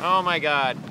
Oh my god.